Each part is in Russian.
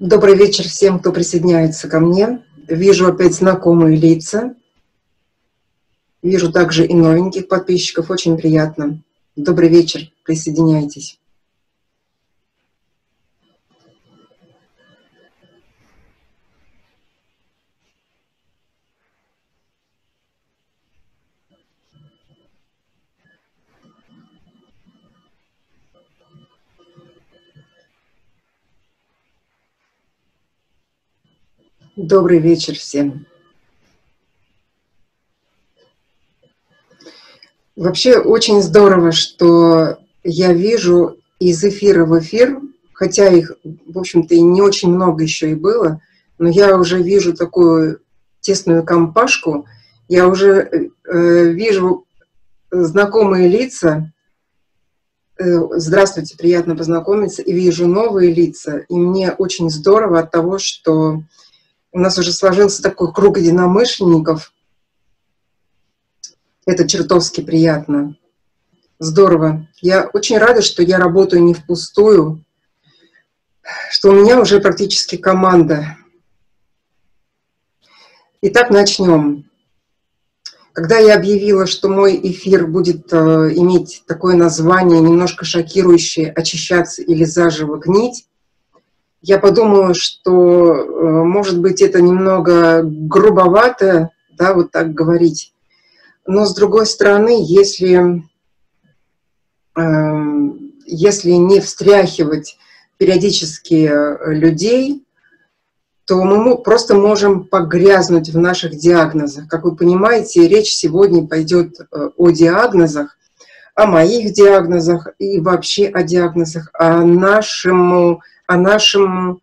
Добрый вечер всем, кто присоединяется ко мне. Вижу опять знакомые лица. Вижу также и новеньких подписчиков. Очень приятно. Добрый вечер. Присоединяйтесь. Добрый вечер всем. Вообще очень здорово, что я вижу из эфира в эфир, хотя их, в общем-то, и не очень много еще и было, но я уже вижу такую тесную компашку, я уже э, вижу знакомые лица. Э, здравствуйте, приятно познакомиться. И вижу новые лица. И мне очень здорово от того, что у нас уже сложился такой круг единомышленников. Это чертовски приятно. Здорово. Я очень рада, что я работаю не впустую, что у меня уже практически команда. Итак, начнем. Когда я объявила, что мой эфир будет э, иметь такое название, немножко шокирующее «Очищаться или заживо гнить», я подумала, что, э, может быть, это немного грубовато, да, вот так говорить. Но, с другой стороны, если, эм, если не встряхивать периодически э, людей, то мы просто можем погрязнуть в наших диагнозах. Как вы понимаете, речь сегодня пойдет э, о диагнозах, о моих диагнозах и вообще о диагнозах, о нашему о нашем,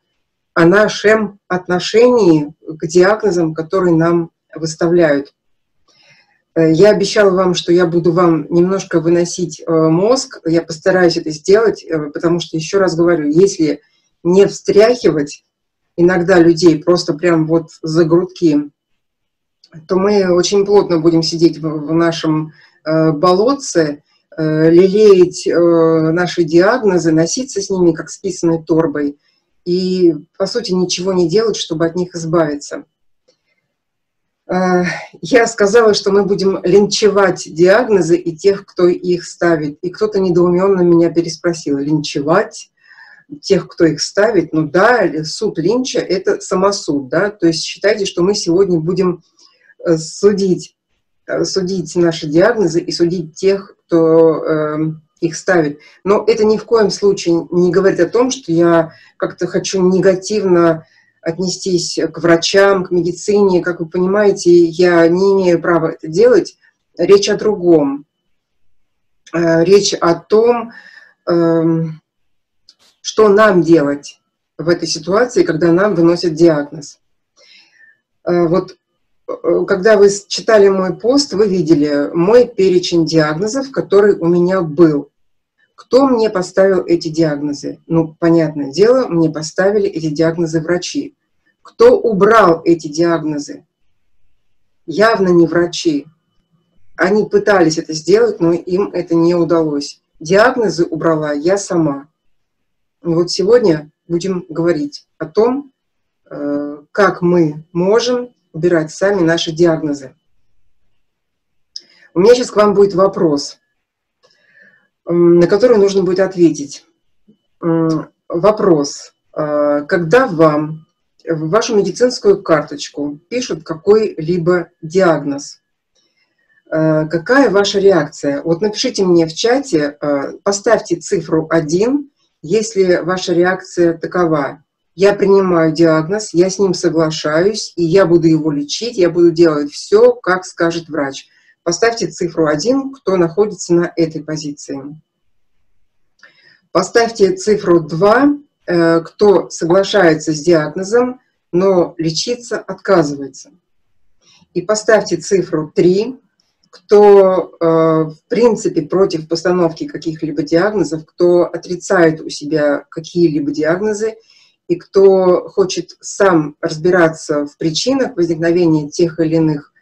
о нашем отношении к диагнозам, которые нам выставляют. Э, я обещала вам, что я буду вам немножко выносить э, мозг. Я постараюсь это сделать, э, потому что, еще раз говорю, если не встряхивать иногда людей просто прям вот за грудки, то мы очень плотно будем сидеть в нашем болотце лелеять э, наши диагнозы, носиться с ними как с писаной торбой и, по сути, ничего не делать, чтобы от них избавиться. Э, я сказала, что мы будем линчевать диагнозы и тех, кто их ставит. И кто-то недоуменно меня переспросил, линчевать тех, кто их ставит? Ну да, суд линча – это самосуд, да, то есть считайте, что мы сегодня будем судить, судить наши диагнозы и судить тех, кто э, их ставит. Но это ни в коем случае не говорит о том, что я как-то хочу негативно отнестись к врачам, к медицине. Как вы понимаете, я не имею права это делать. Речь о другом. Э, речь о том, э, что нам делать в этой ситуации, когда нам выносят диагноз. Э, вот Э, когда вы читали мой пост, вы видели мой перечень диагнозов, который у меня был. Кто мне поставил эти диагнозы? Ну, понятное дело, мне поставили эти диагнозы врачи. Кто убрал эти диагнозы? Явно не врачи. Они пытались это сделать, но им это не удалось. Диагнозы убрала я сама. И вот сегодня будем говорить о том, э, как мы можем убирать сами наши диагнозы. У меня сейчас к вам будет вопрос, на который нужно будет ответить. Вопрос. А, когда вам в вашу медицинскую карточку пишут какой-либо диагноз, а, какая ваша реакция? Вот напишите мне в чате, а, поставьте цифру 1, если ваша реакция такова я принимаю диагноз, я с ним соглашаюсь, и я буду его лечить, я буду делать все, как скажет врач. Поставьте цифру 1, кто находится на этой позиции. Поставьте цифру 2, э, кто соглашается с диагнозом, но лечиться отказывается. И поставьте цифру 3, кто э, в принципе против постановки каких-либо диагнозов, кто отрицает у себя какие-либо диагнозы и кто хочет сам разбираться в причинах возникновения тех или иных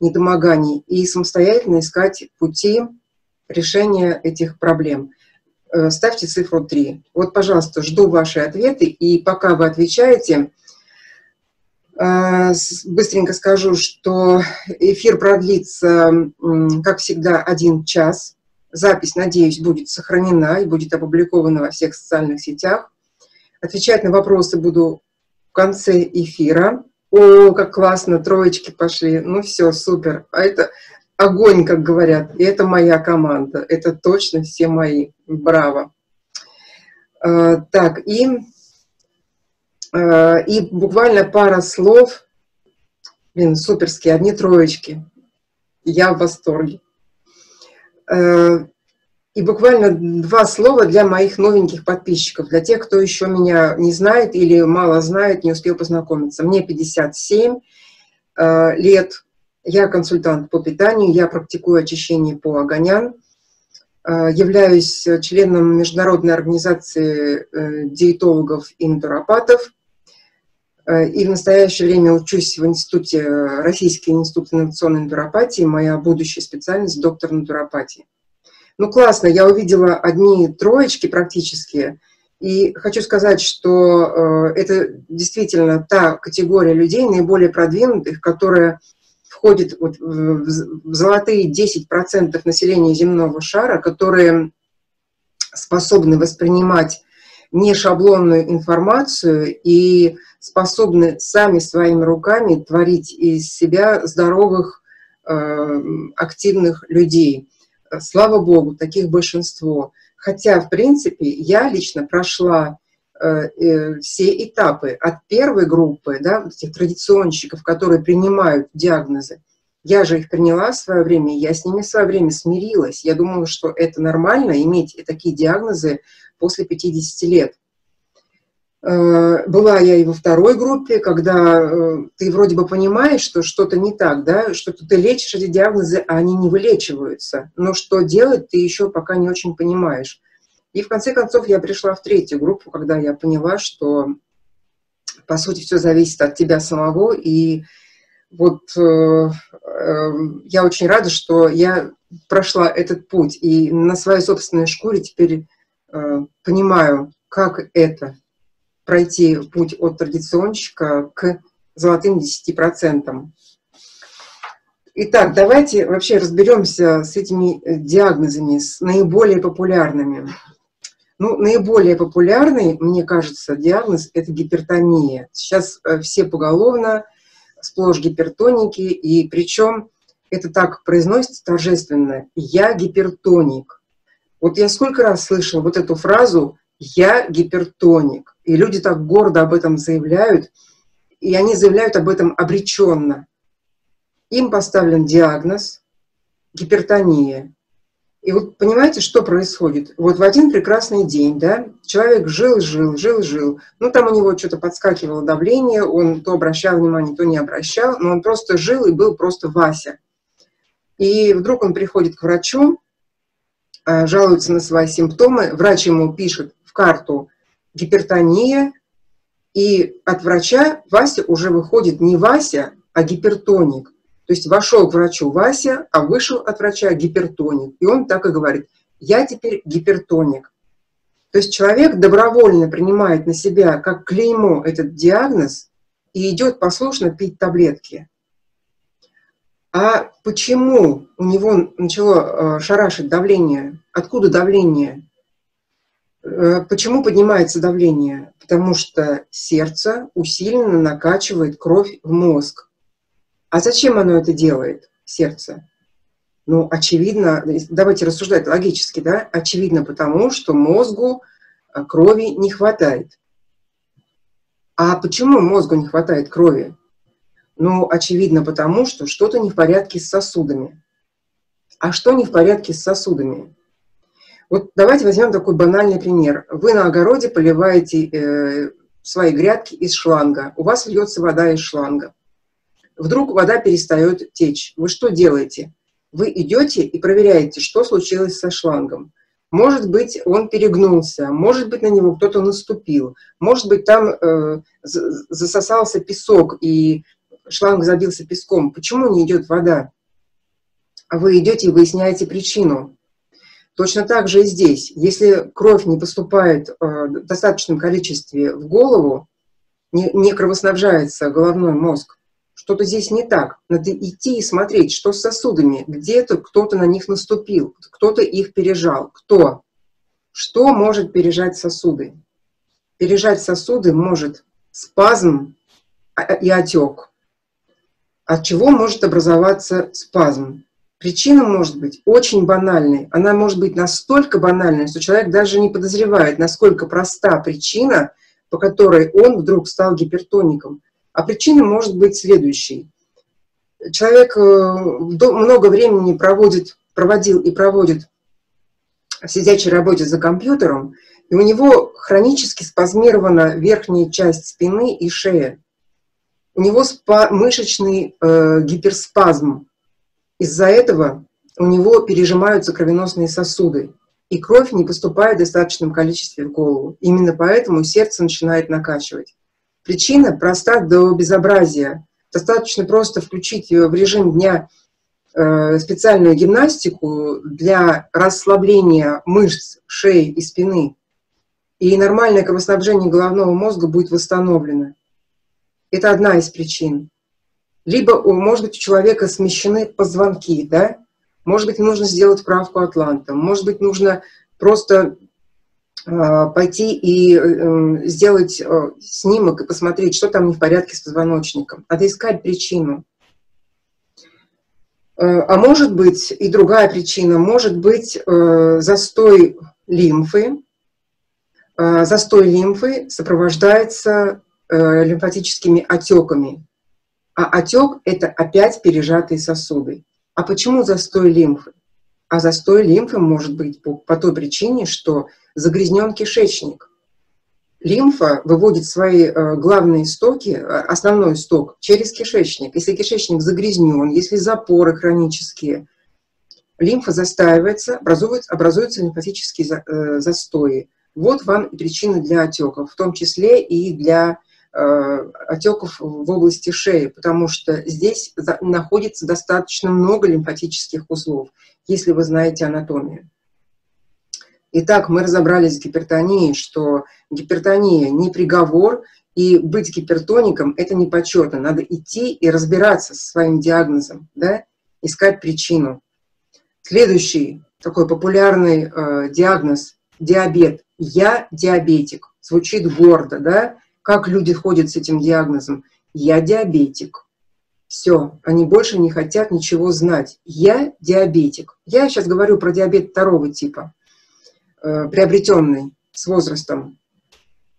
недомоганий и самостоятельно искать пути решения этих проблем. э, ставьте цифру 3. Вот, пожалуйста, жду ваши ответы, и пока вы отвечаете, э, быстренько скажу, что эфир продлится, как всегда, один час. Запись, надеюсь, будет сохранена и будет опубликована во всех социальных сетях. Отвечать на вопросы буду в конце эфира. О, как классно, троечки пошли. Ну все, супер. А это огонь, как говорят. И это моя команда. Это точно все мои. Браво. А, так, и, а, и буквально пара слов. Блин, суперские, одни троечки. Я в восторге. И буквально два слова для моих новеньких подписчиков, для тех, кто еще меня не знает или мало знает, не успел познакомиться. Мне 57 э, лет, я консультант по питанию, я практикую очищение по огонян, э, являюсь членом Международной организации э, диетологов и натуропатов, и в настоящее время учусь в институте, Российский институт инновационной натуропатии, моя будущая специальность – доктор натуропатии. Ну, классно, я увидела одни троечки практически, и хочу сказать, что э, это действительно та категория людей, наиболее продвинутых, которая входит вот в, в золотые 10% населения земного шара, которые способны воспринимать нешаблонную информацию и способны сами своими руками творить из себя здоровых, э, активных людей. Слава богу, таких большинство. Хотя, в принципе, я лично прошла э, э, все этапы от первой группы, да, этих традиционщиков, которые принимают диагнозы. Я же их приняла в свое время, я с ними в свое время смирилась. Я думала, что это нормально иметь такие диагнозы после 50 лет. Э, была я и во второй группе, когда э, ты вроде бы понимаешь, что что-то не так, да, что-то ты лечишь эти диагнозы, а они не вылечиваются. Но что делать, ты еще пока не очень понимаешь. И в конце концов я пришла в третью группу, когда я поняла, что по сути все зависит от тебя самого. И вот э, э, я очень рада, что я прошла этот путь и на своей собственной шкуре теперь э, понимаю, как это пройти путь от традиционщика к золотым 10%. Итак, давайте вообще разберемся с этими э, диагнозами, с наиболее популярными. Ну, наиболее популярный, мне кажется, диагноз – это гипертония. Сейчас э, все поголовно сплошь гипертоники, и причем это так произносится торжественно – «я гипертоник». Вот я сколько раз слышала вот эту фразу «я гипертоник». И люди так гордо об этом заявляют, и они заявляют об этом обреченно. Им поставлен диагноз гипертония. И вот понимаете, что происходит? Вот в один прекрасный день, да, человек жил, жил, жил, жил. Ну, там у него что-то подскакивало давление, он то обращал внимание, то не обращал, но он просто жил и был просто Вася. И вдруг он приходит к врачу, а, жалуется на свои симптомы, врач ему пишет в карту гипертония, и от врача Вася уже выходит не Вася, а гипертоник. То есть вошел к врачу Вася, а вышел от врача гипертоник. И он так и говорит, я теперь гипертоник. То есть человек добровольно принимает на себя как клеймо этот диагноз и идет послушно пить таблетки. А почему у него начало э, шарашить давление? Откуда давление? Э, почему поднимается давление? Потому что сердце усиленно накачивает кровь в мозг. А зачем оно это делает, сердце? Ну, очевидно, давайте рассуждать логически, да? Очевидно потому, что мозгу э, крови не хватает. А почему мозгу не хватает крови? Ну, очевидно потому, что что-то не в порядке с сосудами. А что не в порядке с сосудами? Вот давайте возьмем такой банальный пример. Вы на огороде поливаете э, свои грядки из шланга. У вас льется вода из шланга. Вдруг вода перестает течь. Вы что делаете? Вы идете и проверяете, что случилось со шлангом. Может быть, он перегнулся, может быть, на него кто-то наступил, может быть, там э, засосался песок и шланг забился песком. Почему не идет вода? А вы идете и выясняете причину. Точно так же и здесь. Если кровь не поступает э, в достаточном количестве в голову, не, не кровоснабжается головной мозг, что-то здесь не так. Надо идти и смотреть, что с сосудами. Где-то кто-то на них наступил, кто-то их пережал. Кто? Что может пережать сосуды? Пережать сосуды может спазм и отек. От чего может образоваться спазм? Причина может быть очень банальной. Она может быть настолько банальной, что человек даже не подозревает, насколько проста причина, по которой он вдруг стал гипертоником. А причина может быть следующей. Человек э, много времени проводит, проводил и проводит в сидячей работе за компьютером, и у него хронически спазмирована верхняя часть спины и шея. У него спа мышечный э, гиперспазм. Из-за этого у него пережимаются кровеносные сосуды, и кровь не поступает в достаточном количестве в голову. Именно поэтому сердце начинает накачивать. Причина проста до безобразия. Достаточно просто включить в режим дня э, специальную гимнастику для расслабления мышц шеи и спины, и нормальное кровоснабжение головного мозга будет восстановлено. Это одна из причин. Либо, может быть, у человека смещены позвонки, да? Может быть, нужно сделать справку Атланта. Может быть, нужно просто э, пойти и э, сделать э, снимок и посмотреть, что там не в порядке с позвоночником. Надо искать причину. Э, а может быть и другая причина. Может быть э, застой лимфы. Э, застой лимфы сопровождается лимфатическими отеками. А отек – это опять пережатые сосуды. А почему застой лимфы? А застой лимфы может быть по, по той причине, что загрязнен кишечник. Лимфа выводит свои э, главные стоки, э, основной сток, через кишечник. Если кишечник загрязнен, если запоры хронические, лимфа застаивается, образуются, образуются лимфатические за, э, застои. Вот вам и причины для отеков, в том числе и для отеков в области шеи, потому что здесь находится достаточно много лимфатических узлов, если вы знаете анатомию. Итак, мы разобрались с гипертонией, что гипертония не приговор, и быть гипертоником – это не почетно. Надо идти и разбираться со своим диагнозом, да? искать причину. Следующий такой популярный э, диагноз – диабет. Я диабетик. Звучит гордо, да? Как люди ходят с этим диагнозом? Я диабетик. Все, они больше не хотят ничего знать. Я диабетик. Я сейчас говорю про диабет второго типа, э, приобретенный с возрастом.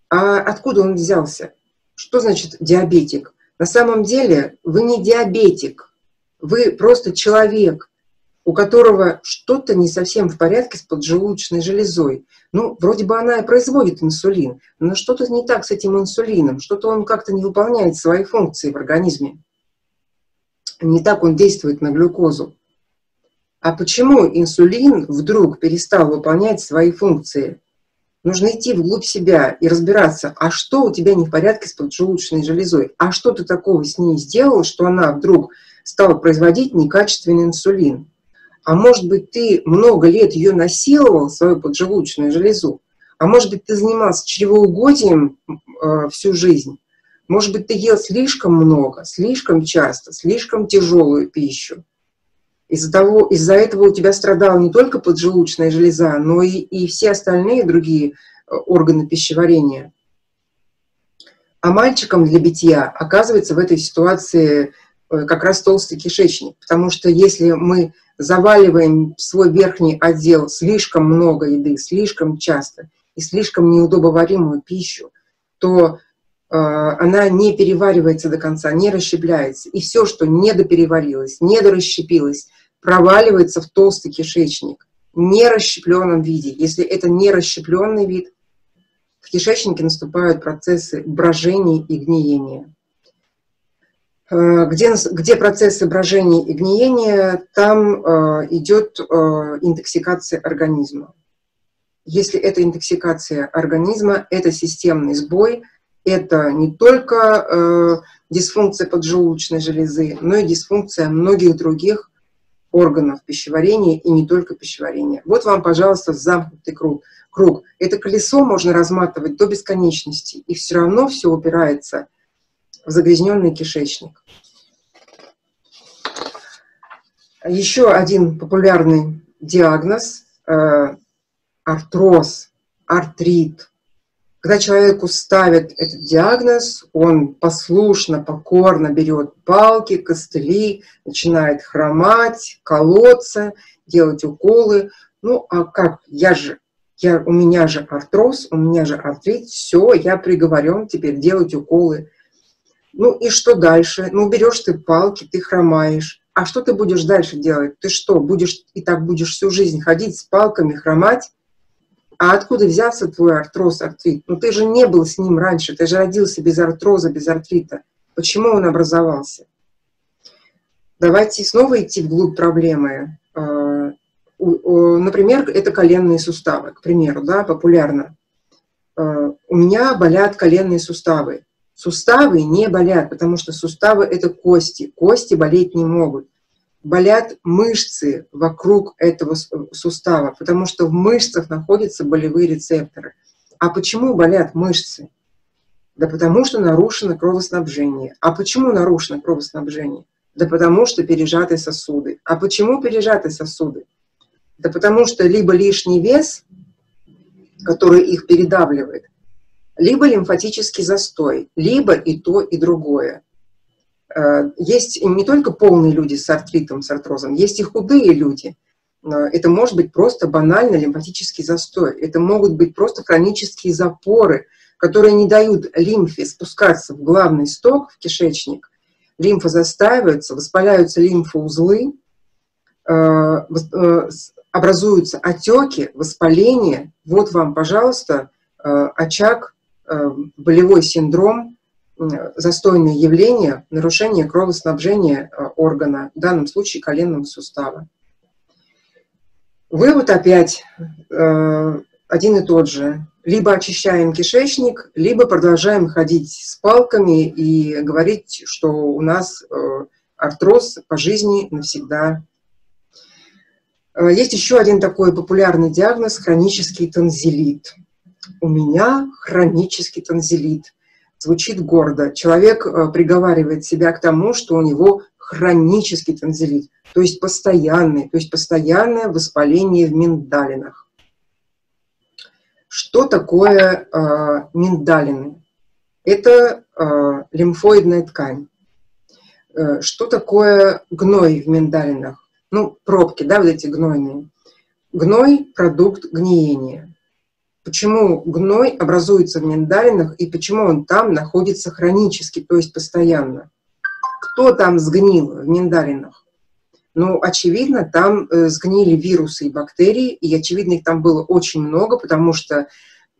А откуда он взялся? Что значит диабетик? На самом деле вы не диабетик, вы просто человек, у которого что-то не совсем в порядке с поджелудочной железой. Ну, вроде бы она и производит инсулин, но что-то не так с этим инсулином, что-то он как-то не выполняет свои функции в организме. Не так он действует на глюкозу. А почему инсулин вдруг перестал выполнять свои функции? Нужно идти вглубь себя и разбираться, а что у тебя не в порядке с поджелудочной железой, а что ты такого с ней сделал, что она вдруг стала производить некачественный инсулин а может быть, ты много лет ее насиловал, свою поджелудочную железу, а может быть, ты занимался чревоугодием э, всю жизнь, может быть, ты ел слишком много, слишком часто, слишком тяжелую пищу. Из-за того, из-за этого у тебя страдала не только поджелудочная железа, но и, и все остальные другие э, органы пищеварения. А мальчикам для битья оказывается в этой ситуации как раз толстый кишечник, потому что если мы заваливаем свой верхний отдел слишком много еды, слишком часто и слишком неудобоваримую пищу, то э, она не переваривается до конца, не расщепляется. И все, что недопереварилось, недорасщепилось, проваливается в толстый кишечник в нерасщепленном виде. Если это не расщепленный вид, в кишечнике наступают процессы брожения и гниения. Э, где, где процессы брожения и гниения, там э, идет э, интоксикация организма. Если это интоксикация организма, это системный сбой, это не только дисфункция поджелудочной железы, но и дисфункция многих других органов пищеварения и не только пищеварения. Вот вам, пожалуйста, замкнутый круг. круг. Это колесо можно разматывать до бесконечности, и все равно все упирается в загрязненный кишечник. Еще один популярный диагноз э, – артроз, артрит. Когда человеку ставят этот диагноз, он послушно, покорно берет палки, костыли, начинает хромать, колоться, делать уколы. Ну, а как? Я же, я, у меня же артроз, у меня же артрит, все, я приговорен теперь делать уколы. Ну и что дальше? Ну, берешь ты палки, ты хромаешь а что ты будешь дальше делать? Ты что, будешь и так будешь всю жизнь ходить с палками, хромать? А откуда взялся твой артроз, артрит? Ну ты же не был с ним раньше, ты же родился без артроза, без артрита. Почему он образовался? Давайте снова идти вглубь проблемы. А, например, это коленные суставы, к примеру, да, популярно. А, у меня болят коленные суставы. Суставы не болят, потому что суставы – это кости. Кости болеть не могут. Болят мышцы вокруг этого сустава, потому что в мышцах находятся болевые рецепторы. А почему болят мышцы? Да потому что нарушено кровоснабжение. А почему нарушено кровоснабжение? Да потому что пережаты сосуды. А почему пережаты сосуды? Да потому что либо лишний вес, который их передавливает, либо лимфатический застой, либо и то, и другое. Э, есть не только полные люди с артритом, с артрозом, есть и худые люди. Это может быть просто банально лимфатический застой. Это могут быть просто хронические запоры, которые не дают лимфе спускаться в главный сток, в кишечник. Лимфа застаивается, воспаляются лимфоузлы, э, э, образуются отеки, воспаление. Вот вам, пожалуйста, очаг Э, болевой синдром, застойное явление, нарушение кровоснабжения э, органа, в данном случае коленного сустава. Вывод опять э, один и тот же. Либо очищаем кишечник, либо продолжаем ходить с палками и говорить, что у нас артроз по жизни навсегда. Есть еще один такой популярный диагноз – хронический танзелит у меня хронический танзелит. Звучит гордо. Человек э, приговаривает себя к тому, что у него хронический танзелит, то есть постоянный, то есть постоянное воспаление в миндалинах. Что такое э, миндалины? Это э, лимфоидная ткань. Э, что такое гной в миндалинах? Ну, пробки, да, вот эти гнойные. Гной – продукт гниения почему гной образуется в миндалинах и почему он там находится хронически, то есть постоянно. Кто там сгнил в миндалинах? Ну, очевидно, там э, сгнили вирусы и бактерии, и, очевидно, их там было очень много, потому что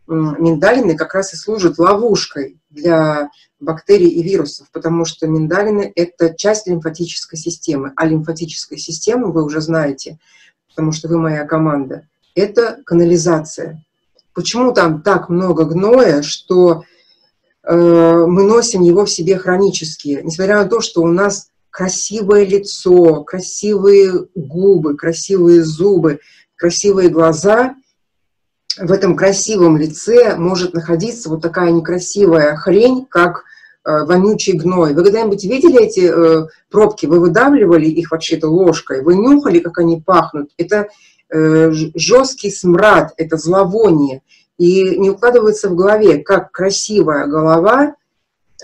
миндалины как раз и служат ловушкой для бактерий и вирусов, потому что миндалины – это часть лимфатической системы, а лимфатическая система, вы уже знаете, потому что вы моя команда, это канализация. Почему там так много гноя, что э, мы носим его в себе хронически, несмотря на то, что у нас красивое лицо, красивые губы, красивые зубы, красивые глаза, в этом красивом лице может находиться вот такая некрасивая хрень, как э, вонючий гной. Вы когда-нибудь видели эти э, пробки? Вы выдавливали их вообще-то ложкой? Вы нюхали, как они пахнут? Это жесткий смрад, это зловоние. И не укладывается в голове, как красивая голова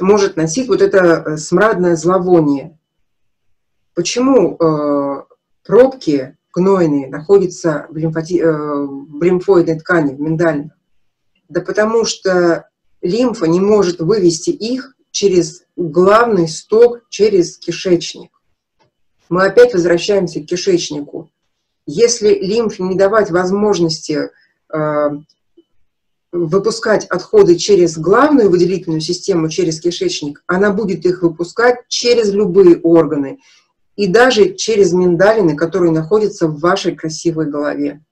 может носить вот это э, смрадное зловоние. Почему э, пробки гнойные находятся в, лимфоти... э, в лимфоидной ткани, в миндальной? Да потому что лимфа не может вывести их через главный сток, через кишечник. Мы опять возвращаемся к кишечнику. Если лимфе не давать возможности э, выпускать отходы через главную выделительную систему, через кишечник, она будет их выпускать через любые органы и даже через миндалины, которые находятся в вашей красивой голове.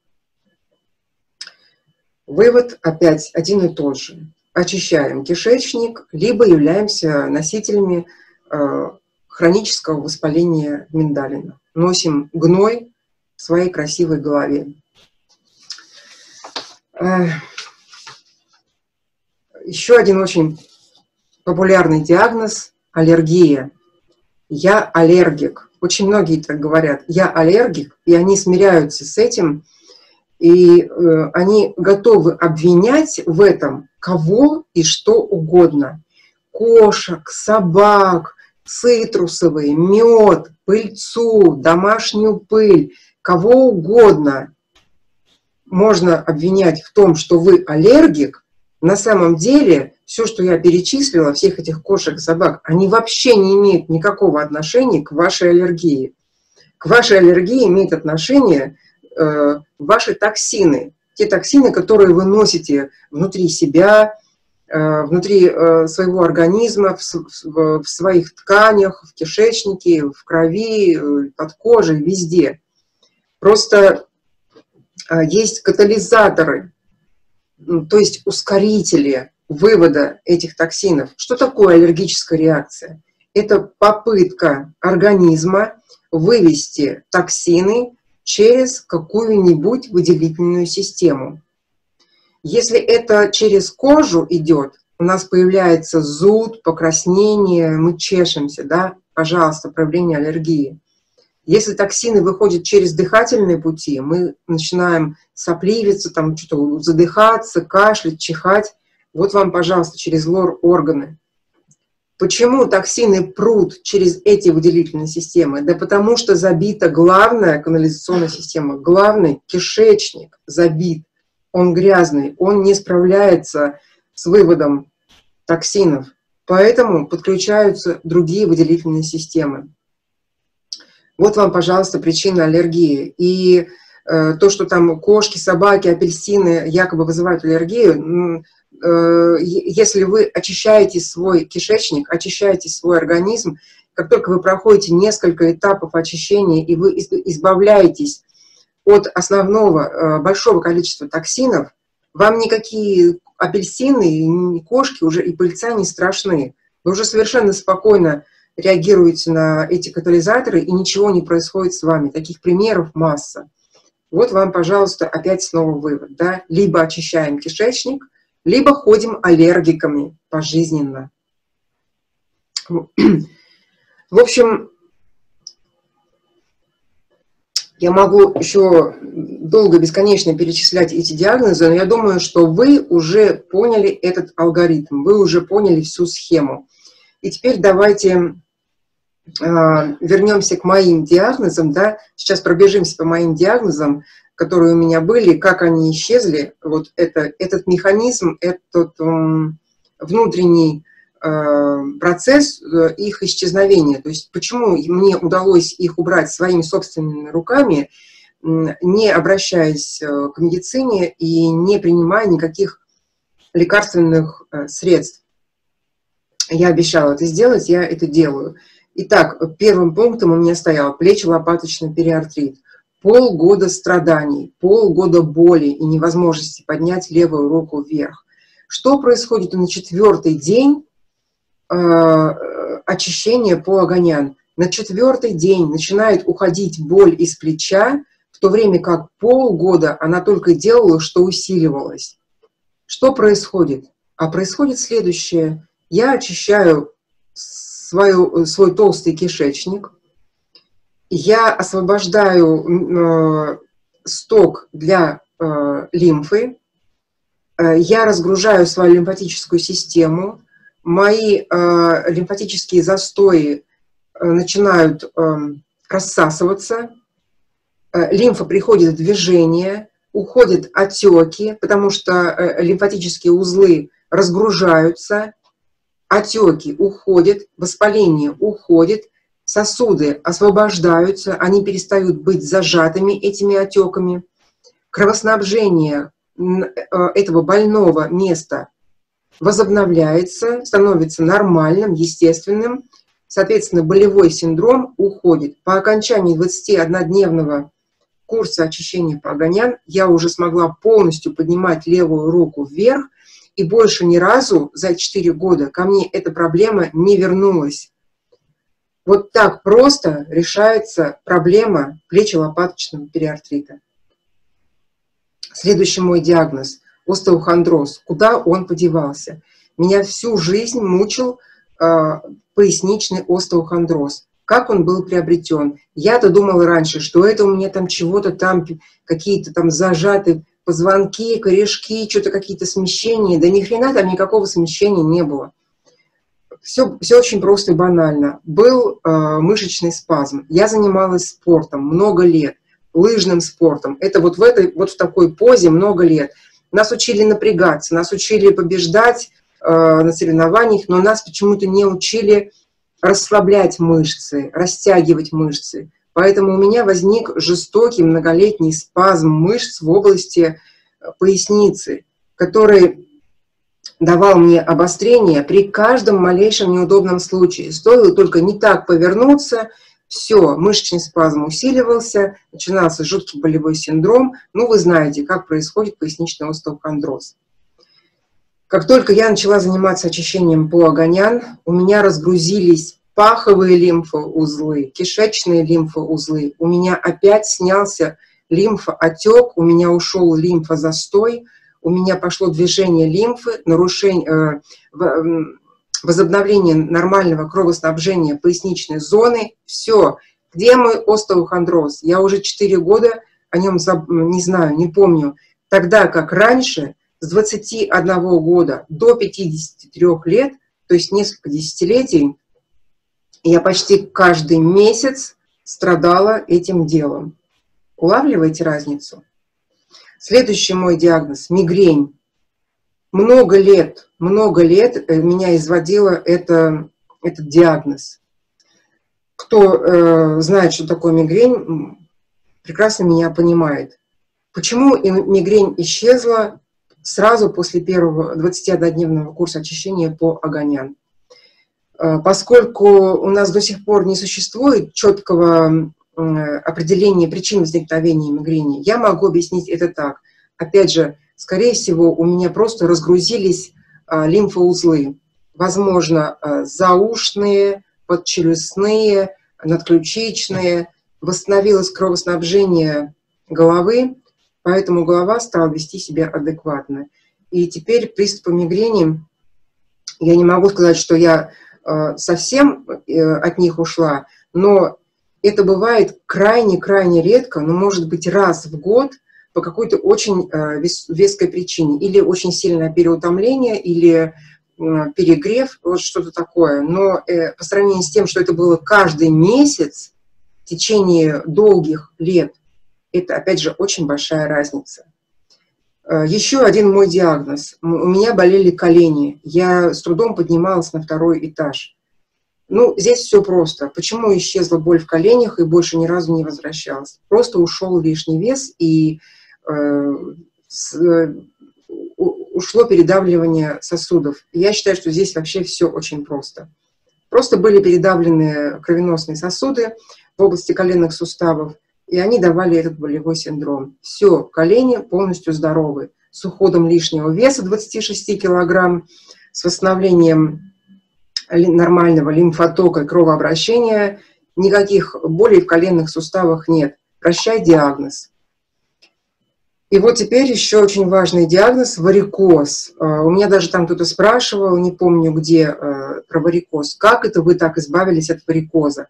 Вывод опять один и тот же. Очищаем кишечник, либо являемся носителями э, хронического воспаления миндалина. Носим гной в своей красивой голове. Еще один очень популярный диагноз – аллергия. Я аллергик. Очень многие так говорят. Я аллергик, и они смиряются с этим, и э, они готовы обвинять в этом кого и что угодно. Кошек, собак, цитрусовые, мед, пыльцу, домашнюю пыль, кого угодно можно обвинять в том, что вы аллергик, на самом деле все, что я перечислила, всех этих кошек, собак, они вообще не имеют никакого отношения к вашей аллергии. К вашей аллергии имеют отношение э, ваши токсины, те токсины, которые вы носите внутри себя, э, внутри э, своего организма, в, в, в своих тканях, в кишечнике, в крови, э, под кожей, везде. Просто э, есть катализаторы, то есть ускорители вывода этих токсинов. Что такое аллергическая реакция? Это попытка организма вывести токсины через какую-нибудь выделительную систему. Если это через кожу идет, у нас появляется зуд, покраснение, мы чешемся, да, пожалуйста, проявление аллергии. Если токсины выходят через дыхательные пути, мы начинаем сопливиться, там что-то задыхаться, кашлять, чихать. Вот вам, пожалуйста, через лор органы. Почему токсины прут через эти выделительные системы? Да потому что забита главная канализационная система, главный кишечник забит, он грязный, он не справляется с выводом токсинов. Поэтому подключаются другие выделительные системы. Вот вам, пожалуйста, причина аллергии. И э, то, что там кошки, собаки, апельсины якобы вызывают аллергию, э, если вы очищаете свой кишечник, очищаете свой организм, как только вы проходите несколько этапов очищения и вы избавляетесь от основного э, большого количества токсинов, вам никакие апельсины, кошки уже и пыльца не страшны. Вы уже совершенно спокойно реагируете на эти катализаторы, и ничего не происходит с вами. Таких примеров масса. Вот вам, пожалуйста, опять снова вывод. Да? Либо очищаем кишечник, либо ходим аллергиками пожизненно. В общем, я могу еще долго, бесконечно перечислять эти диагнозы, но я думаю, что вы уже поняли этот алгоритм, вы уже поняли всю схему. И теперь давайте вернемся к моим диагнозам, да, сейчас пробежимся по моим диагнозам, которые у меня были, как они исчезли, вот это, этот механизм, этот внутренний uh, процесс uh, их исчезновения, то есть почему мне удалось их убрать своими собственными руками, не обращаясь uh, к медицине и не принимая никаких лекарственных средств. Я обещала это сделать, я это делаю. Итак, первым пунктом у меня стоял плечо-лопаточный периартрит. Полгода страданий, полгода боли и невозможности поднять левую руку вверх. Что происходит на четвертый день э, очищения по огонян? На четвертый день начинает уходить боль из плеча, в то время как полгода она только делала, что усиливалась. Что происходит? А происходит следующее. Я очищаю свою, свой толстый кишечник, я освобождаю э, сток для э, лимфы, э, я разгружаю свою лимфатическую систему, мои э, лимфатические застои э, начинают э, рассасываться, э, лимфа приходит в движение, уходят отеки, потому что э, лимфатические узлы разгружаются, отеки уходят, воспаление уходит, сосуды освобождаются, они перестают быть зажатыми этими отеками, кровоснабжение э, этого больного места возобновляется, становится нормальным, естественным, соответственно, болевой синдром уходит. По окончании 21-дневного курса очищения погонян я уже смогла полностью поднимать левую руку вверх, и больше ни разу за 4 года ко мне эта проблема не вернулась. Вот так просто решается проблема плечо-лопаточного периартрита. Следующий мой диагноз – остеохондроз. Куда он подевался? Меня всю жизнь мучил э, поясничный остеохондроз. Как он был приобретен? Я-то думала раньше, что это у меня там чего-то там, какие-то там зажатые позвонки, корешки, что-то какие-то смещения. Да ни хрена там никакого смещения не было. Все, все очень просто и банально. Был э, мышечный спазм. Я занималась спортом много лет, лыжным спортом. Это вот в, этой, вот в такой позе много лет. Нас учили напрягаться, нас учили побеждать э, на соревнованиях, но нас почему-то не учили расслаблять мышцы, растягивать мышцы. Поэтому у меня возник жестокий многолетний спазм мышц в области э, поясницы, который давал мне обострение при каждом малейшем неудобном случае. Стоило только не так повернуться, все, мышечный спазм усиливался, начинался жуткий болевой синдром. Ну, вы знаете, как происходит поясничный остеохондроз. Как только я начала заниматься очищением по огонян, у меня разгрузились паховые лимфоузлы, кишечные лимфоузлы. У меня опять снялся лимфоотек, у меня ушел лимфозастой, у меня пошло движение лимфы, нарушение, э, возобновление нормального кровоснабжения поясничной зоны. Все. Где мой остеохондроз? Я уже 4 года о нем не знаю, не помню. Тогда как раньше – с 21 года до 53 лет, то есть несколько десятилетий, я почти каждый месяц страдала этим делом. Улавливаете разницу? Следующий мой диагноз – мигрень. Много лет, много лет э, меня изводило это, этот диагноз. Кто э, знает, что такое мигрень, прекрасно меня понимает. Почему мигрень исчезла сразу после первого 21-дневного курса очищения по Аганян. Э, поскольку у нас до сих пор не существует четкого определения причин возникновения мигрени, я могу объяснить это так. Опять же, скорее всего, у меня просто разгрузились а, лимфоузлы. Возможно, а, заушные, подчелюстные, надключичные. Восстановилось кровоснабжение головы, поэтому голова стала вести себя адекватно. И теперь приступы мигрени, я не могу сказать, что я э, совсем э, от них ушла, но это бывает крайне-крайне редко, но может быть раз в год по какой-то очень э, веской причине. Или очень сильное переутомление, или перегрев, вот что-то такое. Но по сравнению с тем, что это было каждый месяц в течение долгих лет, это, опять же, очень большая разница. Э, Еще один мой диагноз. У меня болели колени. Я с трудом поднималась на второй этаж. Ну, здесь все просто. Почему исчезла боль в коленях и больше ни разу не возвращалась? Просто ушел лишний вес и э, с, э, ушло передавливание сосудов. Я считаю, что здесь вообще все очень просто. Просто были передавлены кровеносные сосуды в области коленных суставов – и они давали этот болевой синдром. Все, колени полностью здоровы, с уходом лишнего веса 26 килограмм, с восстановлением нормального лимфотока и кровообращения, никаких болей в коленных суставах нет. Прощай диагноз. И вот теперь еще очень важный диагноз – варикоз. А, у меня даже там кто-то спрашивал, не помню где, а, про варикоз. Как это вы так избавились от варикоза?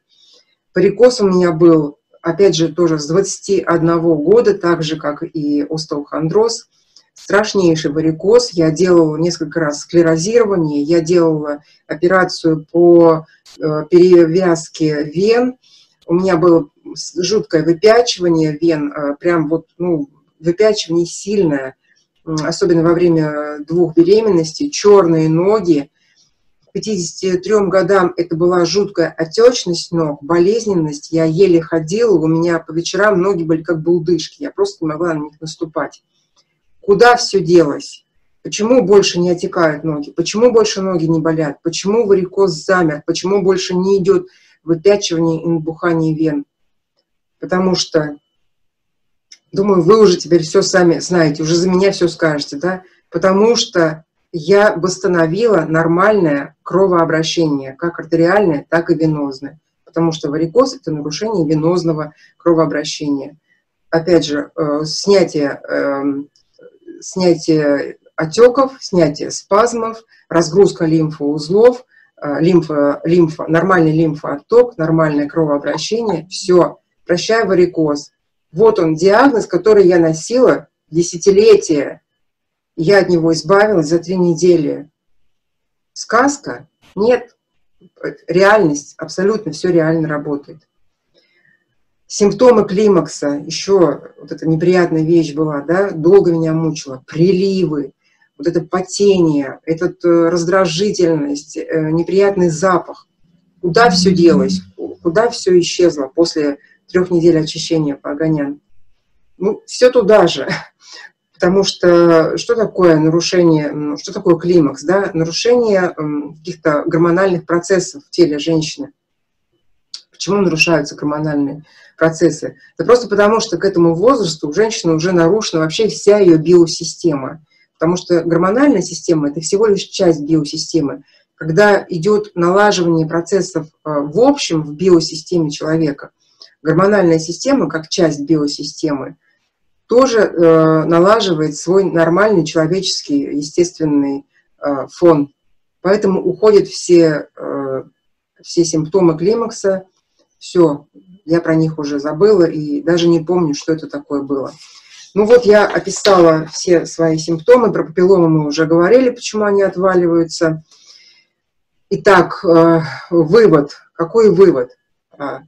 Варикоз у меня был опять же, тоже с 21 года, так же, как и остеохондроз, страшнейший варикоз. Я делала несколько раз склерозирование, я делала операцию по э, перевязке вен. У меня было жуткое выпячивание вен, э, прям вот, ну, выпячивание сильное, особенно во время двух беременностей, черные ноги, 53 годам это была жуткая отечность ног, болезненность. Я еле ходила, у меня по вечерам ноги были как булдышки, я просто не могла на них наступать. Куда все делось? Почему больше не отекают ноги? Почему больше ноги не болят? Почему варикоз замер? Почему больше не идет выпячивание и набухание вен? Потому что, думаю, вы уже теперь все сами знаете, уже за меня все скажете, да? Потому что я восстановила нормальное кровообращение, как артериальное, так и венозное. потому что варикоз – это нарушение венозного кровообращения. Опять же, э, снятие, э, снятие отеков, снятие спазмов, разгрузка лимфоузлов, э, лимфа, лимфа, нормальный лимфоотток, нормальное кровообращение – все. Прощай варикоз. Вот он диагноз, который я носила десятилетия. Я от него избавилась за три недели. Сказка? Нет. Реальность. Абсолютно все реально работает. Симптомы климакса, еще вот эта неприятная вещь была, да, долго меня мучила. Приливы, вот это потение, этот э, раздражительность, э, неприятный запах. Куда все делось? Куда все исчезло после трех недель очищения по огонян? Ну, все туда же. Потому что что такое нарушение, что такое климакс? Да? Нарушение каких-то гормональных процессов в теле женщины. Почему нарушаются гормональные процессы? Это просто потому, что к этому возрасту у женщины уже нарушена вообще вся ее биосистема. Потому что гормональная система – это всего лишь часть биосистемы. Когда идет налаживание процессов э, в общем в биосистеме человека, гормональная система, как часть биосистемы – тоже э, налаживает свой нормальный человеческий естественный э, фон. Поэтому уходят все, э, все симптомы климакса. Все, я про них уже забыла и даже не помню, что это такое было. Ну вот я описала все свои симптомы. Про папилломы мы уже говорили, почему они отваливаются. Итак, э, вывод. Какой вывод? А,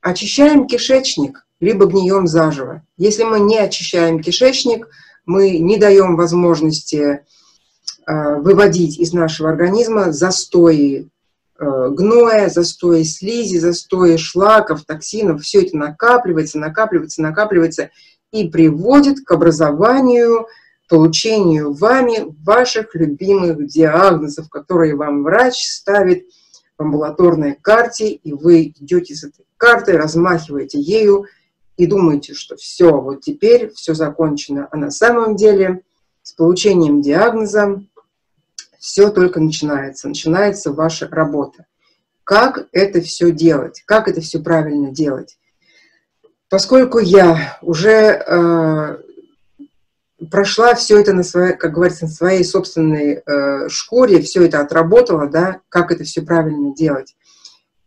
очищаем кишечник либо гнием заживо. Если мы не очищаем кишечник, мы не даем возможности э, выводить из нашего организма застои э, гноя, застои слизи, застои шлаков, токсинов. Все это накапливается, накапливается, накапливается и приводит к образованию, получению вами ваших любимых диагнозов, которые вам врач ставит в амбулаторной карте, и вы идете с этой картой, размахиваете ею и думаете, что все, вот теперь все закончено. А на самом деле с получением диагноза все только начинается. Начинается ваша работа. Как это все делать? Как это все правильно делать? Поскольку я уже э, прошла все это на своей, как говорится, на своей собственной э, шкуре, все это отработала, да, как это все правильно делать.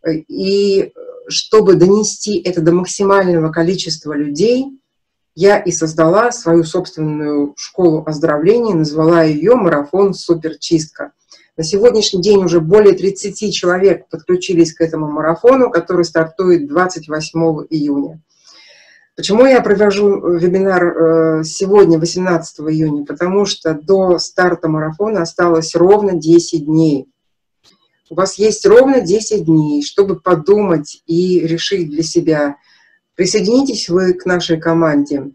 И чтобы донести это до максимального количества людей, я и создала свою собственную школу оздоровления, назвала ее «Марафон Суперчистка». На сегодняшний день уже более 30 человек подключились к этому марафону, который стартует 28 июня. Почему я провожу вебинар э, сегодня, 18 июня? Потому что до старта марафона осталось ровно 10 дней. У вас есть ровно 10 дней, чтобы подумать и решить для себя, присоединитесь вы к нашей команде,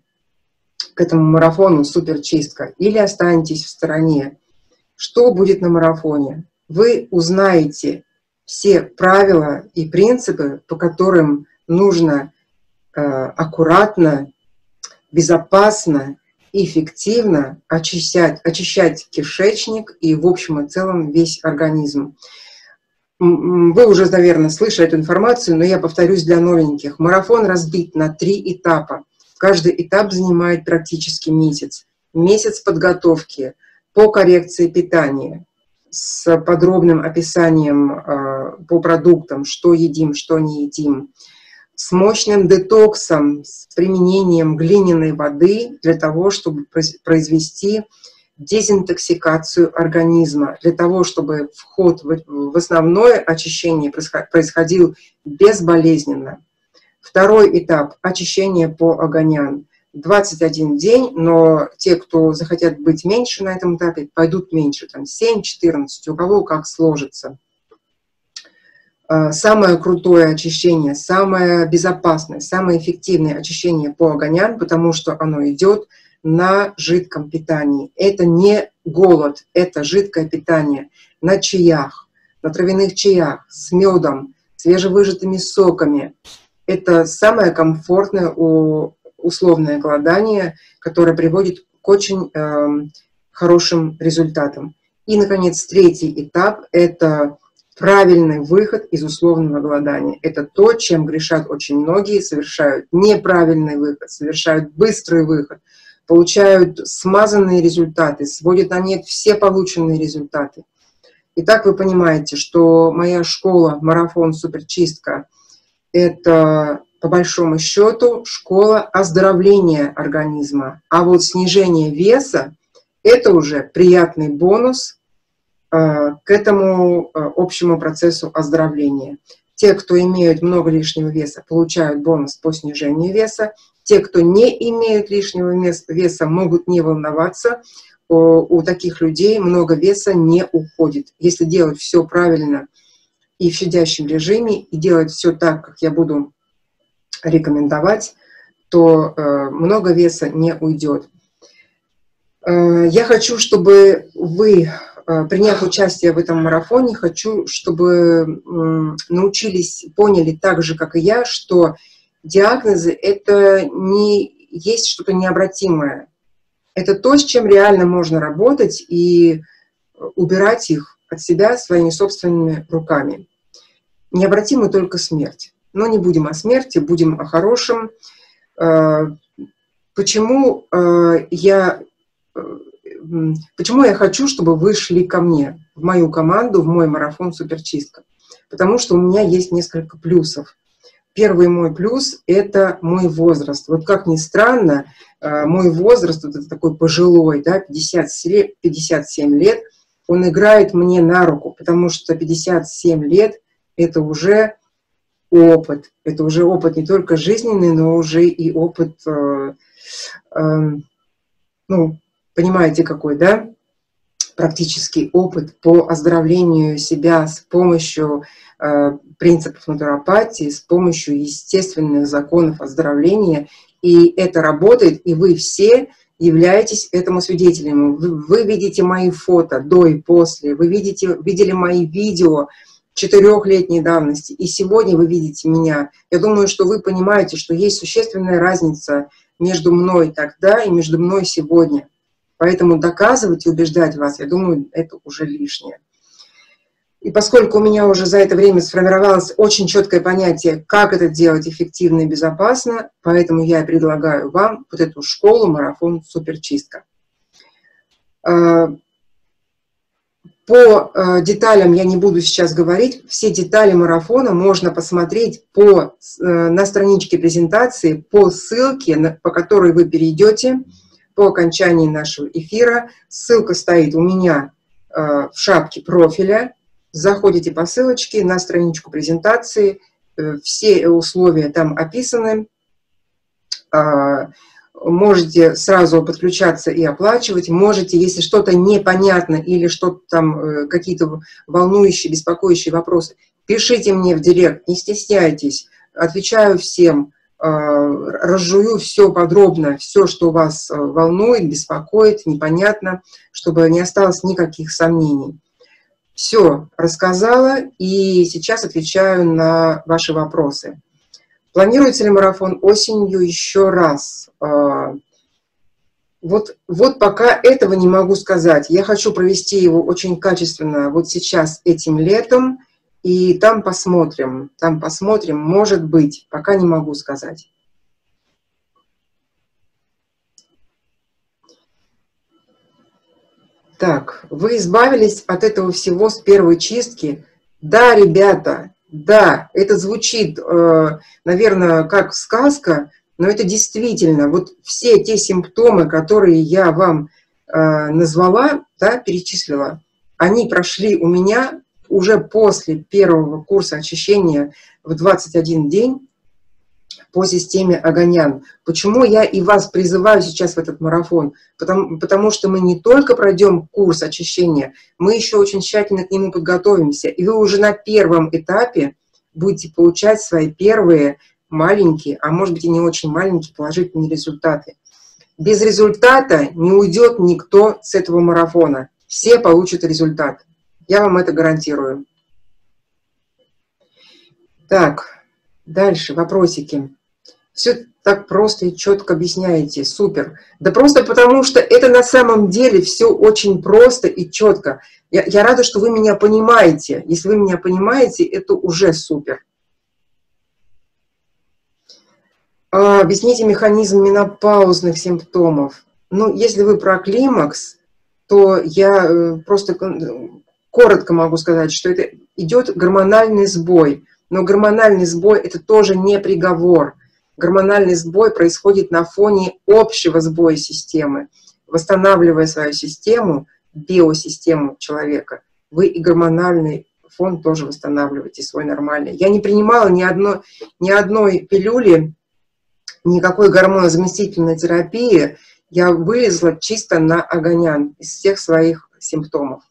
к этому марафону «Суперчистка» или останетесь в стороне. Что будет на марафоне? Вы узнаете все правила и принципы, по которым нужно э, аккуратно, безопасно эффективно очищать, очищать кишечник и в общем и целом весь организм. Вы уже, наверное, слышали эту информацию, но я повторюсь для новеньких. Марафон разбит на три этапа. Каждый этап занимает практически месяц. Месяц подготовки по коррекции питания с подробным описанием э, по продуктам, что едим, что не едим, с мощным детоксом, с применением глиняной воды для того, чтобы произвести дезинтоксикацию организма, для того, чтобы вход в основное очищение происходил безболезненно. Второй этап – очищение по огонян. 21 день, но те, кто захотят быть меньше на этом этапе, пойдут меньше, там 7-14, у кого как сложится. А, самое крутое очищение, самое безопасное, самое эффективное очищение по огонян, потому что оно идет – на жидком питании. Это не голод, это жидкое питание на чаях, на травяных чаях, с медом, свежевыжатыми соками. Это самое комфортное условное голодание, которое приводит к очень э, хорошим результатам. И, наконец, третий этап – это правильный выход из условного голодания. Это то, чем грешат очень многие, совершают неправильный выход, совершают быстрый выход, получают смазанные результаты, сводят на нет все полученные результаты. Итак, вы понимаете, что моя школа «Марафон Суперчистка» – это, по большому счету, школа оздоровления организма. А вот снижение веса – это уже приятный бонус э, к этому э, общему процессу оздоровления. Те, кто имеют много лишнего веса, получают бонус по снижению веса. Те, кто не имеют лишнего веса, могут не волноваться – у таких людей много веса не уходит. Если делать все правильно и в щадящем режиме, и делать все так, как я буду рекомендовать, то э, много веса не уйдет. Э, я хочу, чтобы вы, э, приняв участие в этом марафоне, хочу, чтобы научились, поняли так же, как и я, что диагнозы – это не есть что-то необратимое это то, с чем реально можно работать и убирать их от себя своими собственными руками. Необратима только смерть. Но не будем о смерти, будем о хорошем. Э, почему э, я, э, почему я хочу, чтобы вы шли ко мне, в мою команду, в мой марафон «Суперчистка»? Потому что у меня есть несколько плюсов. Первый мой плюс – это мой возраст. Вот как ни странно, э, мой возраст, вот такой пожилой, да, 50, 57 лет, он играет мне на руку, потому что 57 лет – это уже опыт. Это уже опыт не только жизненный, но уже и опыт, э, э, ну, понимаете какой, да? Практический опыт по оздоровлению себя с помощью принципов натуропатии с помощью естественных законов оздоровления. И это работает, и вы все являетесь этому свидетелем. Вы, вы видите мои фото до и после, вы видите, видели мои видео четырехлетней давности, и сегодня вы видите меня. Я думаю, что вы понимаете, что есть существенная разница между мной тогда и между мной сегодня. Поэтому доказывать и убеждать вас, я думаю, это уже лишнее. И поскольку у меня уже за это время сформировалось очень четкое понятие, как это делать эффективно и безопасно, поэтому я предлагаю вам вот эту школу «Марафон Суперчистка». А, по а, деталям я не буду сейчас говорить. Все детали марафона можно посмотреть по, э, на страничке презентации по ссылке, по которой вы перейдете по окончании нашего эфира. Ссылка стоит у меня а, в шапке профиля заходите по ссылочке на страничку презентации, э, все условия там описаны, а, можете сразу подключаться и оплачивать, можете, если что-то непонятно или что-то там, э, какие-то волнующие, беспокоящие вопросы, пишите мне в директ, не стесняйтесь, отвечаю всем, а, разжую все подробно, все, что вас э, волнует, беспокоит, непонятно, чтобы не осталось никаких сомнений. Все рассказала и сейчас отвечаю на ваши вопросы. Планируется ли марафон осенью еще раз? А, вот, вот пока этого не могу сказать. Я хочу провести его очень качественно вот сейчас, этим летом, и там посмотрим. Там посмотрим, может быть, пока не могу сказать. Так, вы избавились от этого всего с первой чистки? Да, ребята, да, это звучит, э, наверное, как сказка, но это действительно, вот все те симптомы, которые я вам э, назвала, да, перечислила, они прошли у меня уже после первого курса очищения в 21 день, по системе Огонян. Почему я и вас призываю сейчас в этот марафон? Потому, потому что мы не только пройдем курс очищения, мы еще очень тщательно к нему подготовимся. И вы уже на первом этапе будете получать свои первые маленькие, а может быть и не очень маленькие положительные результаты. Без результата не уйдет никто с этого марафона. Все получат результат. Я вам это гарантирую. Так, дальше вопросики. Все, так просто и четко объясняете. Супер. Да просто потому, что это на самом деле все очень просто и четко. Я, я рада, что вы меня понимаете. Если вы меня понимаете, это уже супер. А, объясните механизм менопаузных симптомов. Ну, если вы про климакс, то я э, просто коротко могу сказать, что это идет гормональный сбой. Но гормональный сбой – это тоже не приговор. Гормональный сбой происходит на фоне общего сбоя системы. Восстанавливая свою систему, биосистему человека, вы и гормональный фон тоже восстанавливаете свой нормальный. Я не принимала ни, одно, ни одной пилюли, никакой гормонозаместительной терапии. Я вылезла чисто на огонян из всех своих симптомов.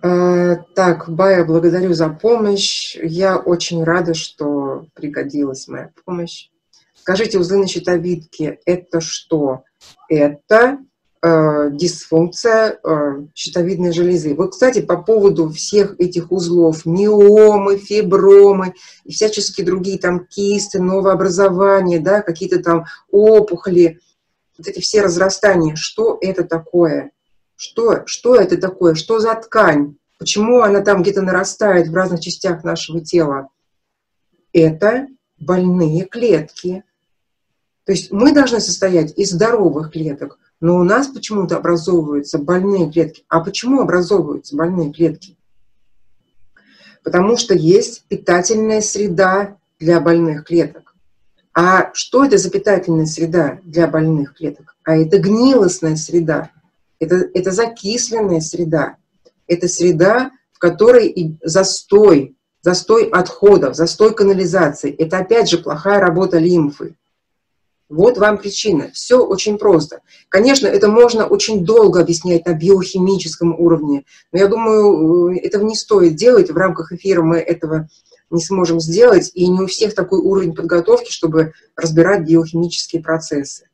Так, Бая, благодарю за помощь. Я очень рада, что пригодилась моя помощь. Скажите, узлы на щитовидке – это что? Это э, дисфункция э, щитовидной железы. Вот, кстати, по поводу всех этих узлов, миомы, фибромы и всяческие другие там кисты, новообразования, да, какие-то там опухоли, вот эти все разрастания, что это такое? Что, что это такое? Что за ткань? Почему она там где-то нарастает в разных частях нашего тела? Это больные клетки. То есть мы должны состоять из здоровых клеток, но у нас почему-то образовываются больные клетки. А почему образовываются больные клетки? Потому что есть питательная среда для больных клеток. А что это за питательная среда для больных клеток? А это гнилостная среда. Это, это закисленная среда. Это среда, в которой и застой, застой отходов, застой канализации. Это опять же плохая работа лимфы. Вот вам причина. Все очень просто. Конечно, это можно очень долго объяснять на биохимическом уровне, но я думаю, этого не стоит делать. В рамках эфира мы этого не сможем сделать, и не у всех такой уровень подготовки, чтобы разбирать биохимические процессы.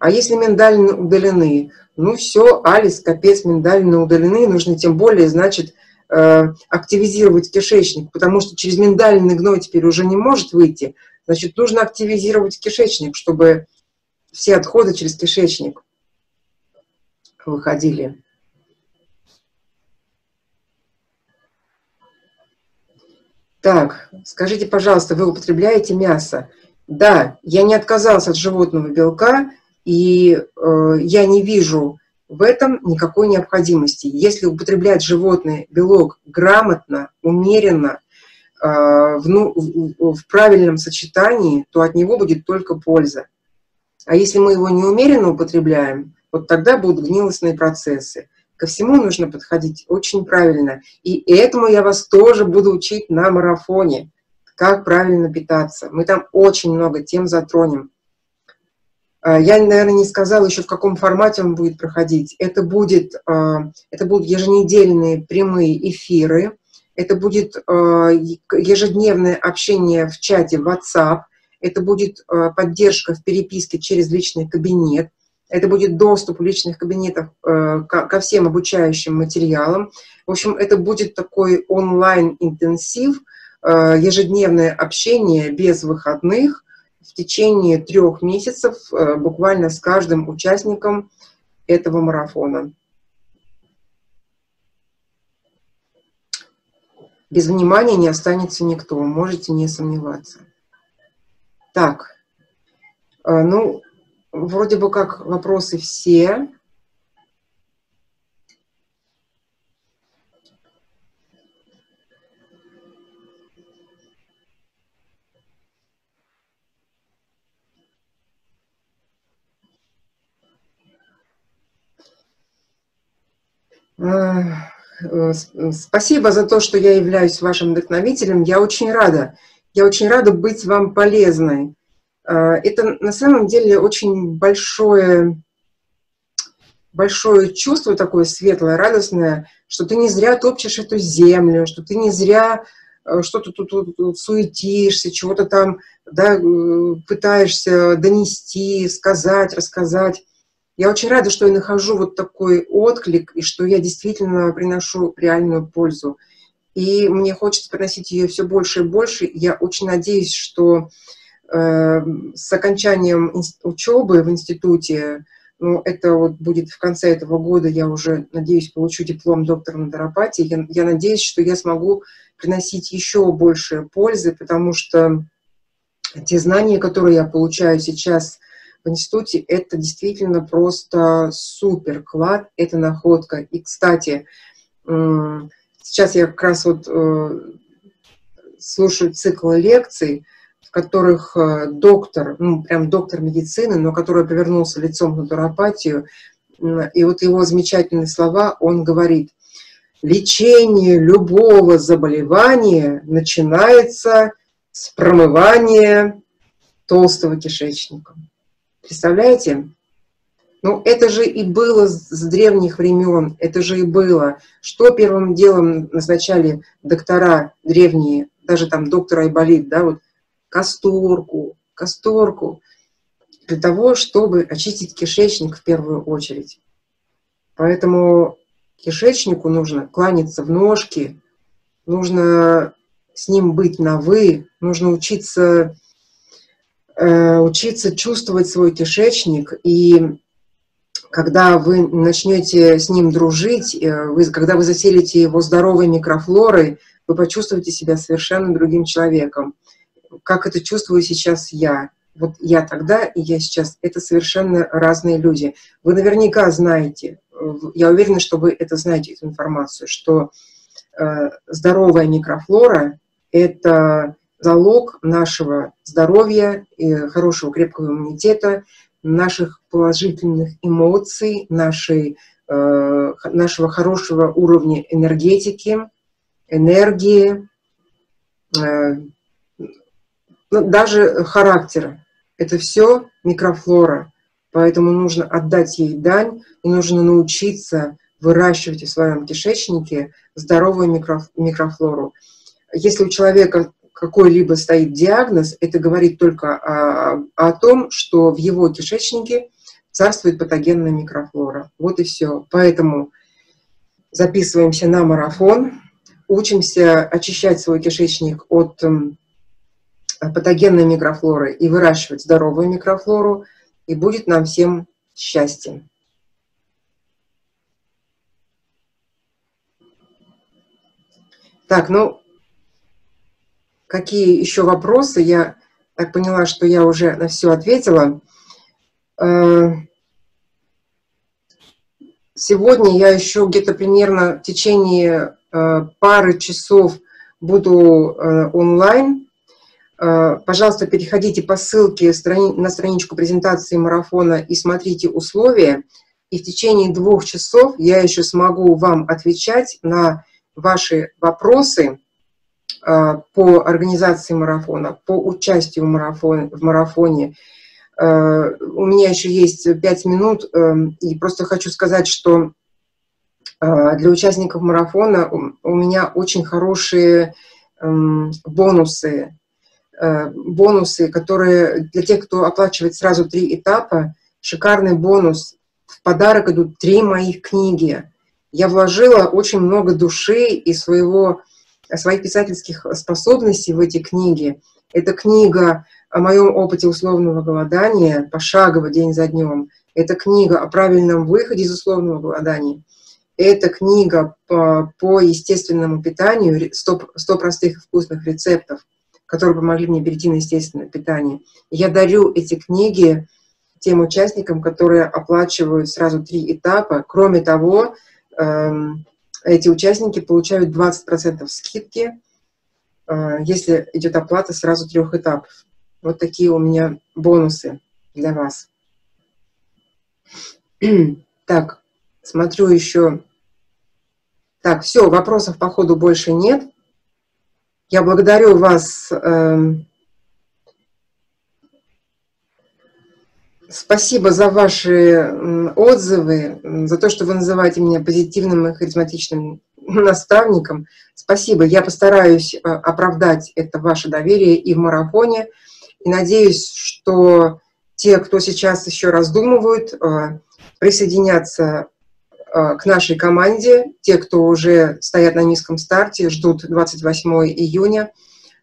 А если миндалины удалены, ну все, Алис, капец, миндалины удалены, нужно тем более, значит, э, активизировать кишечник, потому что через миндальный гной теперь уже не может выйти, значит, нужно активизировать кишечник, чтобы все отходы через кишечник выходили. Так, скажите, пожалуйста, вы употребляете мясо? Да, я не отказалась от животного белка, и э, я не вижу в этом никакой необходимости. Если употреблять животный белок грамотно, умеренно, э, в, ну, в, в правильном сочетании, то от него будет только польза. А если мы его неумеренно употребляем, вот тогда будут гнилостные процессы. Ко всему нужно подходить очень правильно. И этому я вас тоже буду учить на марафоне, как правильно питаться. Мы там очень много тем затронем. А, я, наверное, не сказала еще, в каком формате он будет проходить. Это, будет, а, это будут еженедельные прямые эфиры, это будет а, ежедневное общение в чате WhatsApp, это будет поддержка в переписке через личный кабинет, это будет доступ в личных кабинетах ко всем обучающим материалам. В общем, это будет такой онлайн-интенсив, ежедневное общение без выходных – в течение трех месяцев э, буквально с каждым участником этого марафона. Без внимания не останется никто, можете не сомневаться. Так, э, ну, вроде бы как вопросы все. Спасибо за то, что я являюсь вашим вдохновителем. Я очень рада. Я очень рада быть вам полезной. Э, это на самом деле очень большое, большое чувство такое светлое, радостное, что ты не зря топчешь эту землю, что ты не зря э, что-то тут, тут, тут суетишься, чего-то там да, пытаешься донести, сказать, рассказать. Я очень рада, что я нахожу вот такой отклик, и что я действительно приношу реальную пользу. И мне хочется приносить ее все больше и больше. Я очень надеюсь, что э, с окончанием учебы в институте, ну, это вот будет в конце этого года, я уже, надеюсь, получу диплом доктора натуропатии. Я, я надеюсь, что я смогу приносить еще больше пользы, потому что те знания, которые я получаю сейчас в институте, это действительно просто супер клад, это находка. И, кстати, сейчас я как раз вот э, слушаю цикл лекций, в которых э, доктор, ну, прям доктор медицины, но который повернулся лицом на натуропатию, и вот его замечательные слова, он говорит, лечение любого заболевания начинается с промывания толстого кишечника. Представляете? Ну, это же и было с древних времен, это же и было. Что первым делом назначали доктора древние, даже там доктор Айболит, да, вот касторку, касторку, для того, чтобы очистить кишечник в первую очередь. Поэтому кишечнику нужно кланяться в ножки, нужно с ним быть на «вы», нужно учиться, учиться чувствовать свой кишечник. И когда вы начнете с ним дружить, э, вы, когда вы заселите его здоровой микрофлорой, вы почувствуете себя совершенно другим человеком. Как это чувствую сейчас я. Вот я тогда и я сейчас. Это совершенно разные люди. Вы наверняка знаете, я уверена, что вы это знаете, эту информацию, что э, здоровая микрофлора – это залог нашего здоровья, и хорошего крепкого иммунитета, наших положительных эмоций, нашей, э, нашего хорошего уровня энергетики, энергии, э, ну, даже характера. Это все микрофлора. Поэтому нужно отдать ей дань, и нужно научиться выращивать в своем кишечнике здоровую микрофлору. Если у человека какой-либо стоит диагноз, это говорит только о, о том, что в его кишечнике царствует патогенная микрофлора. Вот и все. Поэтому записываемся на марафон, учимся очищать свой кишечник от патогенной микрофлоры и выращивать здоровую микрофлору – и будет нам всем счастье. Так, ну, какие еще вопросы? Я так поняла, что я уже на все ответила. Э, сегодня я еще где-то примерно в течение э, пары часов буду э, онлайн пожалуйста, переходите по ссылке на страничку презентации марафона и смотрите условия. И в течение двух часов я еще смогу вам отвечать на ваши вопросы по организации марафона, по участию в марафоне. В марафоне. Э, у меня еще есть пять минут, и просто хочу сказать, что для участников марафона у меня очень хорошие эм, бонусы Э, бонусы, которые для тех, кто оплачивает сразу три этапа, шикарный бонус. В подарок идут три моих книги. Я вложила очень много души и своего, своих писательских способностей в эти книги. Это книга о моем опыте условного голодания, пошагово, день за днем. Это книга о правильном выходе из условного голодания. Это книга по, по естественному питанию, 100, 100 простых и вкусных рецептов – которые помогли мне перейти на естественное питание. Я дарю эти книги тем участникам, которые оплачивают сразу три этапа. Кроме того, эм, эти участники получают 20% скидки, э, если идет оплата сразу трех этапов. Вот такие у меня бонусы для вас. Так, смотрю еще. Так, все, вопросов по ходу больше нет. Я благодарю вас. Эм, спасибо за ваши отзывы, за то, что вы называете меня позитивным и харизматичным наставником. Спасибо. Я постараюсь э, оправдать это ваше доверие и в марафоне. И надеюсь, что те, кто сейчас еще раздумывают, э, присоединяться э, к нашей команде. Те, кто уже стоят на низком старте, ждут 28 июня.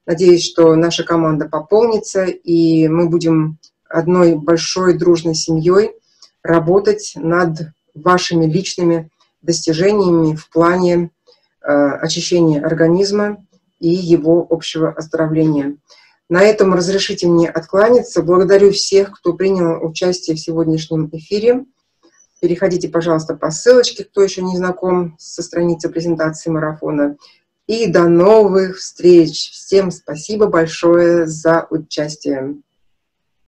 Надеюсь, что наша команда пополнится, и мы будем одной большой дружной семьей работать над вашими личными достижениями в плане э, очищения организма и его общего оздоровления. На этом разрешите мне откланяться. Благодарю всех, кто принял участие в сегодняшнем эфире. Переходите, пожалуйста, по ссылочке, кто еще не знаком со страницей презентации марафона. И до новых встреч. Всем спасибо большое за участие.